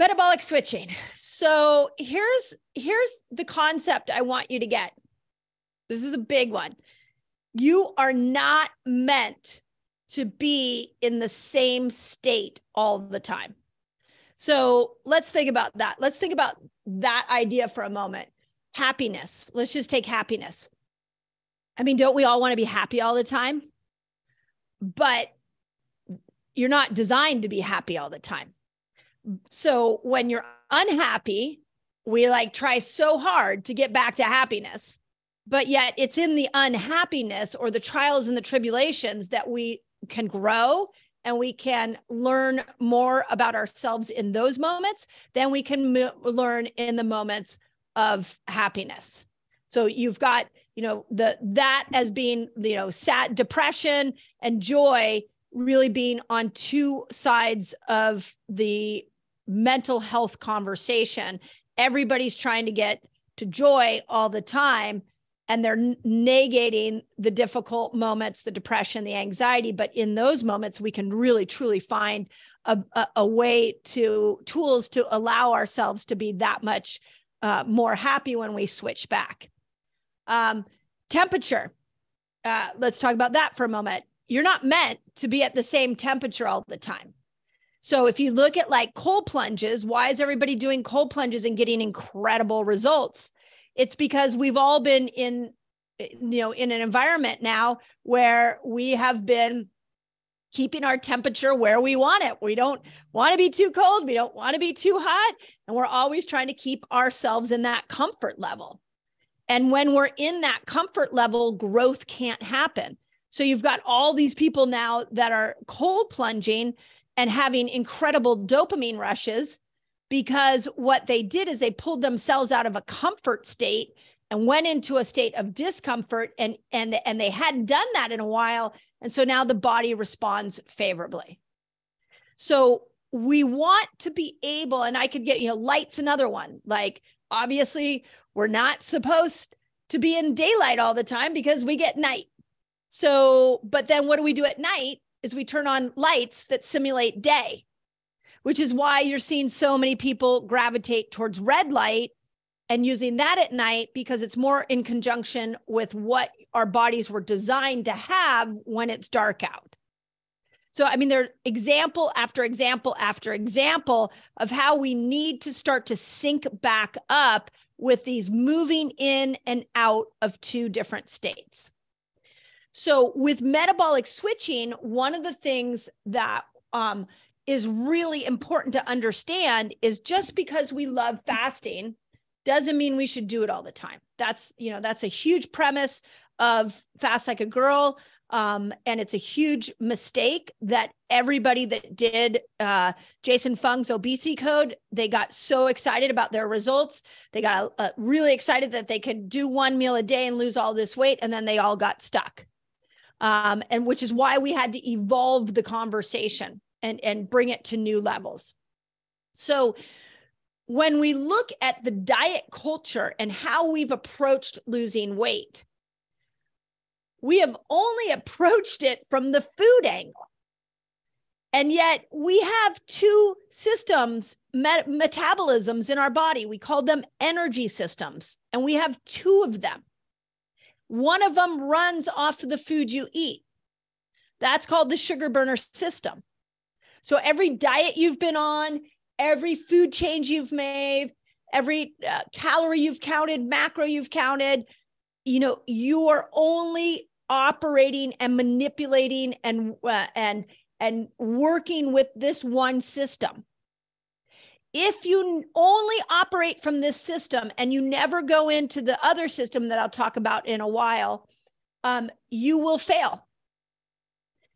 metabolic switching. So here's here's the concept i want you to get. This is a big one. You are not meant to be in the same state all the time. So let's think about that. Let's think about that idea for a moment. Happiness. Let's just take happiness. I mean don't we all want to be happy all the time? But you're not designed to be happy all the time so when you're unhappy, we like try so hard to get back to happiness. But yet it's in the unhappiness or the trials and the tribulations that we can grow and we can learn more about ourselves in those moments than we can m- learn in the moments of happiness. So you've got, you know, the that as being, you know, sad depression and joy really being on two sides of the mental health conversation. Everybody's trying to get to joy all the time and they're negating the difficult moments, the depression, the anxiety. But in those moments, we can really truly find a, a, a way to tools to allow ourselves to be that much uh, more happy when we switch back. Um, temperature. Uh, let's talk about that for a moment. You're not meant to be at the same temperature all the time. So if you look at like cold plunges, why is everybody doing cold plunges and getting incredible results? It's because we've all been in eh, you know in an environment now where we have been keeping our temperature where we want it. We don't want to be too cold, we don't want to be too hot, and we're always trying to keep ourselves in that comfort level. And when we're in that comfort level, growth can't happen. So you've got all these people now that are cold plunging and having incredible dopamine rushes because what they did is they pulled themselves out of a comfort state and went into a state of discomfort and and and they hadn't done that in a while. And so now the body responds favorably. So we want to be able and i could get you know light's another one. Like obviously we're not supposed to be in daylight all the time because we get night. So but then what do we do at night is we turn on lights that simulate day, which is why you're seeing so many people gravitate towards red light and using that at night because it's more in conjunction with what our bodies were designed to have when it's dark out. So, I mean, there's example after example after example of how we need to start to sync back up with these moving in and out of two different states. So with metabolic switching, one of the things that um, is really important to understand is just because we love fasting doesn't mean we should do it all the time. That's you know that's a huge premise of fast like a girl. Um, and it's a huge mistake that everybody that did uh, Jason Fung's obesity code, they got so excited about their results. They got uh, really excited that they could do one meal a day and lose all this weight, and then they all got stuck um, and which is why we had to evolve the conversation and and bring it to new levels. So when we look at the diet culture and how we've approached losing weight we have only approached it from the food angle. And yet we have two systems met- metabolisms in our body. We call them energy systems and we have two of them one of them runs off of the food you eat. That's called the sugar burner system. So every diet you've been on, every food change you've made, every uh, calorie you've counted, macro you've counted, you know, you are only operating and manipulating and uh, and and working with this one system if you only operate from this system and you never go into the other system that I'll talk about in a while, um, you will fail.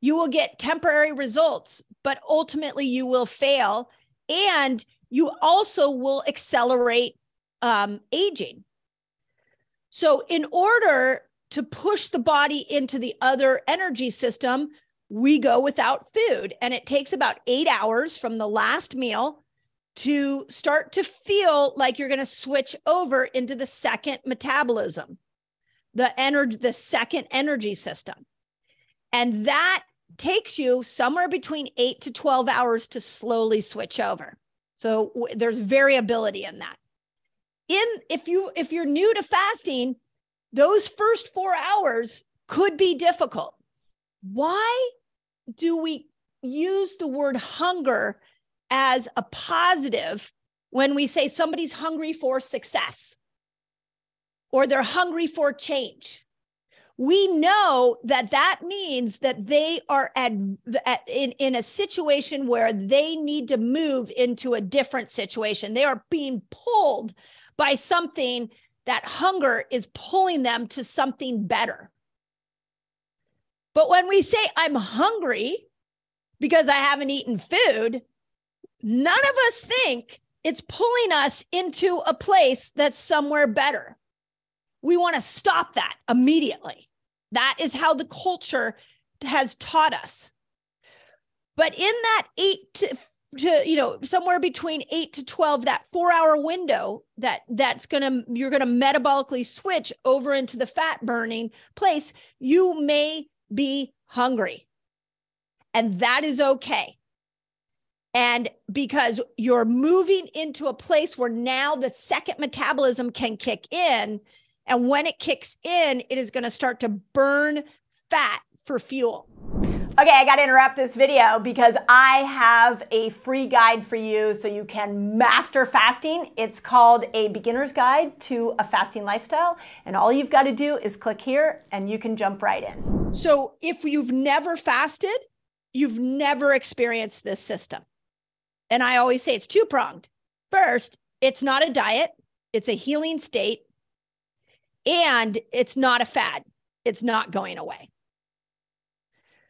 You will get temporary results, but ultimately you will fail. And you also will accelerate um, aging. So, in order to push the body into the other energy system, we go without food. And it takes about eight hours from the last meal to start to feel like you're going to switch over into the second metabolism, the energy, the second energy system. And that takes you somewhere between eight to 12 hours to slowly switch over. So w- there's variability in that. In if you if you're new to fasting, those first 4 hours could be difficult. Why do we use the word hunger as a positive when we say somebody's hungry for success or they're hungry for change? we know that that means that they are at, at, in, in a situation where they need to move into a different situation. They are being pulled by something that hunger is pulling them to something better. But when we say, I'm hungry because I haven't eaten food, none of us think it's pulling us into a place that's somewhere better. We want to stop that immediately. That is how the culture has taught us. But in that eight to, to you know somewhere between eight to 12 that four hour window that that's gonna you're gonna metabolically switch over into the fat burning place you may be hungry and that is okay and because you're moving into a place where now the second metabolism can kick in and when it kicks in, it is going to start to burn fat for fuel. Okay, I got to interrupt this video because I have a free guide for you so you can master fasting. It's called A Beginner's Guide to a Fasting Lifestyle. And all you've got to do is click here and you can jump right in. So, if you've never fasted, you've never experienced this system. And I always say it's two pronged. First, it's not a diet, it's a healing state and it's not a fad, it's not going away.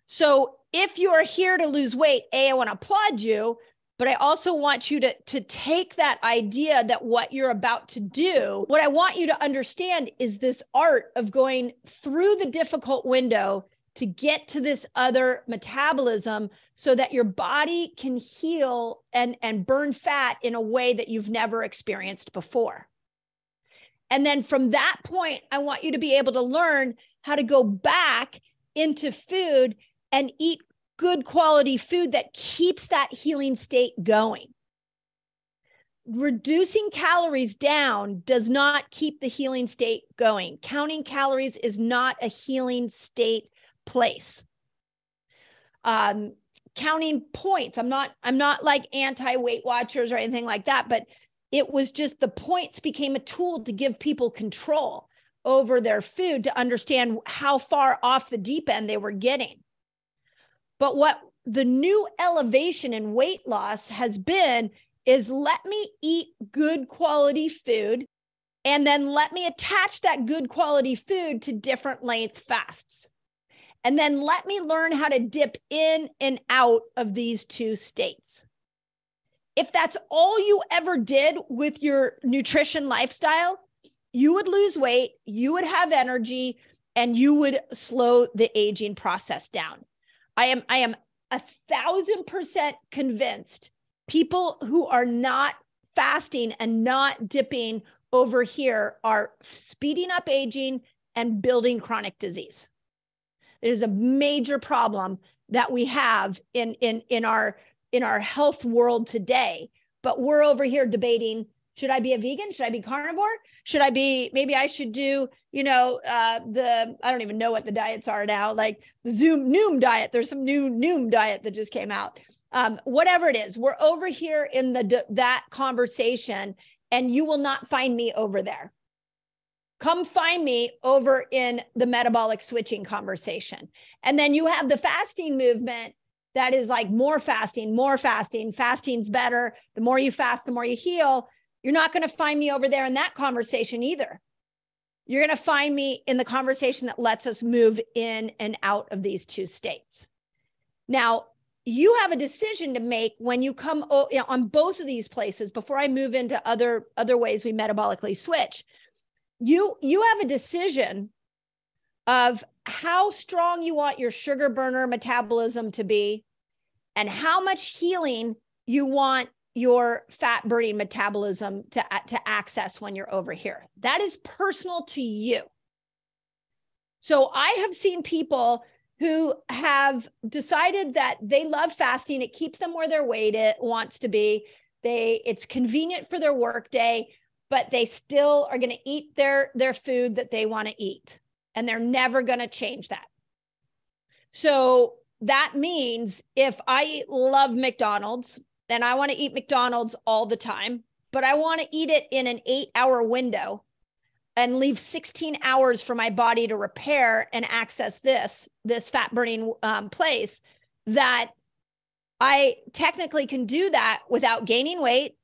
So if you are here to lose weight, A, I want to applaud you, but I also want you to, to take that idea that what you're about to do, what I want you to understand is this art of going through the difficult window to get to this other metabolism so that your body can heal and, and burn fat in a way that you've never experienced before. And then from that point, I want you to be able to learn how to go back into food and eat good quality food that keeps that healing state going. Reducing calories down does not keep the healing state going. Counting calories is not a healing state place. Um, counting points. I'm not. I'm not like anti Weight Watchers or anything like that. But it was just the points became a tool to give people control over their food to understand how far off the deep end they were getting. But what the new elevation in weight loss has been is let me eat good quality food and then let me attach that good quality food to different length fasts. And then let me learn how to dip in and out of these two states if that's all you ever did with your nutrition lifestyle, you would lose weight, you would have energy, and you would slow the aging process down. I am I am a thousand percent convinced people who are not fasting and not dipping over here are speeding up aging and building chronic disease. There's a major problem that we have in in in our in our health world today. But we're over here debating should I be a vegan? Should I be carnivore? Should I be, maybe I should do, you know, uh, the, I don't even know what the diets are now, like the Zoom Noom diet. There's some new Noom diet that just came out. Um, whatever it is, we're over here in the that conversation, and you will not find me over there. Come find me over in the metabolic switching conversation. And then you have the fasting movement that is like more fasting, more fasting, fasting's better. The more you fast, the more you heal. You're not going to find me over there in that conversation either. You're going to find me in the conversation that lets us move in and out of these two states. Now, you have a decision to make when you come on both of these places before I move into other other ways we metabolically switch. You you have a decision of how strong you want your sugar burner metabolism to be and how much healing you want your fat burning metabolism to, to access when you're over here. That is personal to you. So I have seen people who have decided that they love fasting. It keeps them where their weight it wants to be. They it's convenient for their workday, but they still are going to eat their their food that they want to eat, and they're never going to change that. So that means if I love McDonald's, then I want to eat McDonald's all the time, but I want to eat it in an eight hour window and leave 16 hours for my body to repair and access this this fat burning um, place that i technically can do that without gaining weight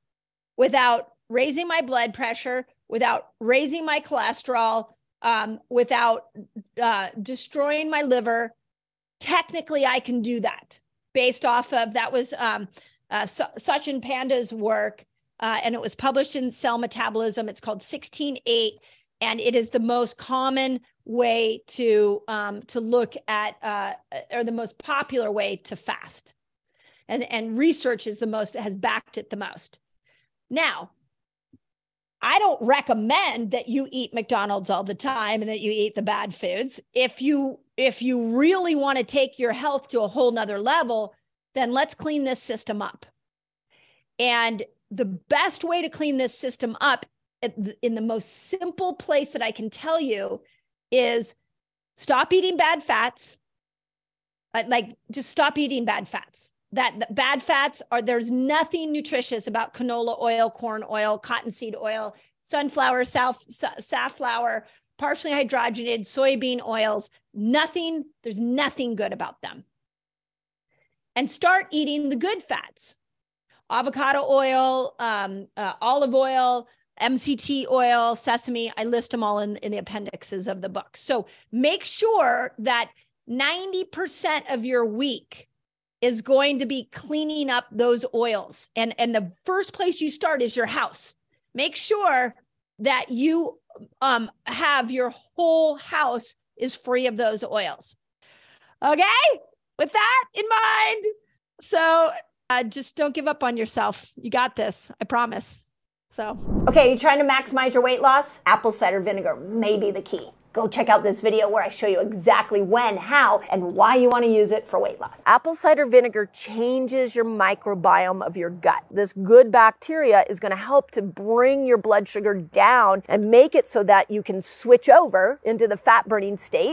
without raising my blood pressure without raising my cholesterol um, without uh, destroying my liver technically i can do that based off of that was um, uh, Sachin Panda's work uh, and it was published in Cell Metabolism. It's called 16.8 and it is the most common way to um, to look at uh, or the most popular way to fast and and research is the most has backed it the most now i don't recommend that you eat mcdonald's all the time and that you eat the bad foods if you if you really want to take your health to a whole nother level then let's clean this system up and the best way to clean this system up in the most simple place that I can tell you is stop eating bad fats. Uh, like just stop eating bad fats. That, bad fats are there's nothing nutritious about canola oil, corn oil, cottonseed oil, sunflower, safflower, partially hydrogenated soybean oils. Nothing, there's nothing good about them. And start eating the good fats avocado oil, um, uh, olive oil, MCT oil, sesame. I list them all in, in the appendixes of the book. So make sure that 90% of your week is going to be cleaning up those oils. And, and the first place you start is your house. Make sure that you um, have your whole house is free of those oils. Okay, with that in mind. So uh, just don't give up on yourself. You got this. I promise. So, okay, you trying to maximize your weight loss? Apple cider vinegar may be the key. Go check out this video where I show you exactly when, how, and why you want to use it for weight loss. Apple cider vinegar changes your microbiome of your gut. This good bacteria is going to help to bring your blood sugar down and make it so that you can switch over into the fat burning state